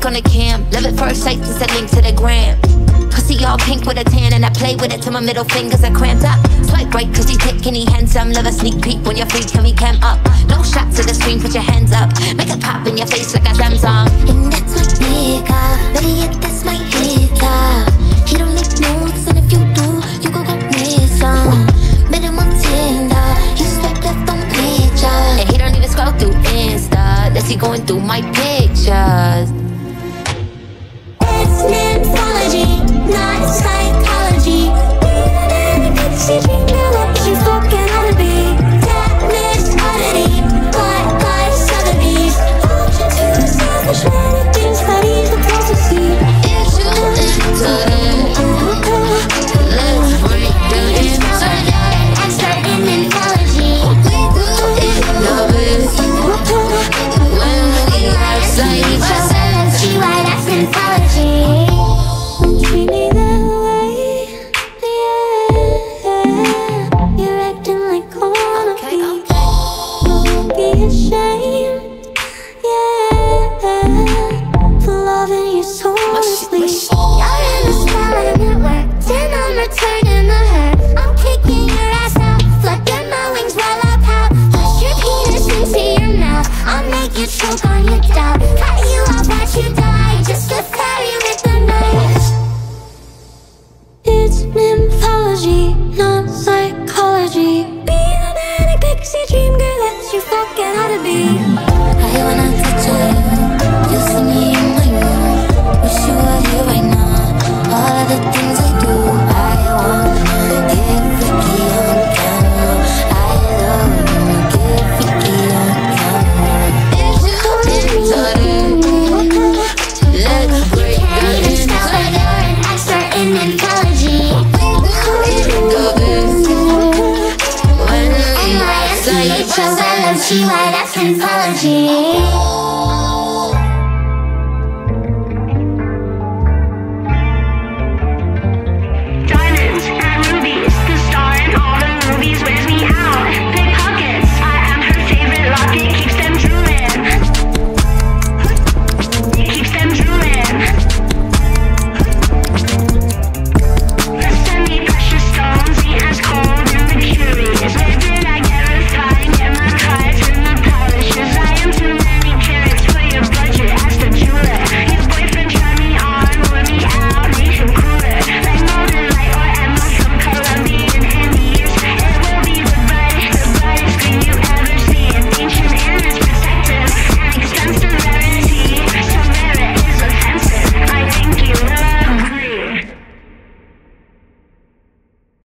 freak on the cam. Love at first sight, just a link to the gram. Pussy all pink with a tan and I play with it till my middle fingers are cramped up. Swipe right cause he thick and he handsome. Love a sneak peek when you're free me we cam up. No shots to the screen, put your hands up. Make it pop in your face like a drum song. And that's my nigga, better yet that's my nigga. He don't make notes and if you do, you go get me some. Met him on Tinder, he swipe left on pictures. And he don't even scroll through Insta, that's he going through my pictures? Choke on your. Cut you you die, just to with the knife. It's Rachel Valenti, why that's nymphology?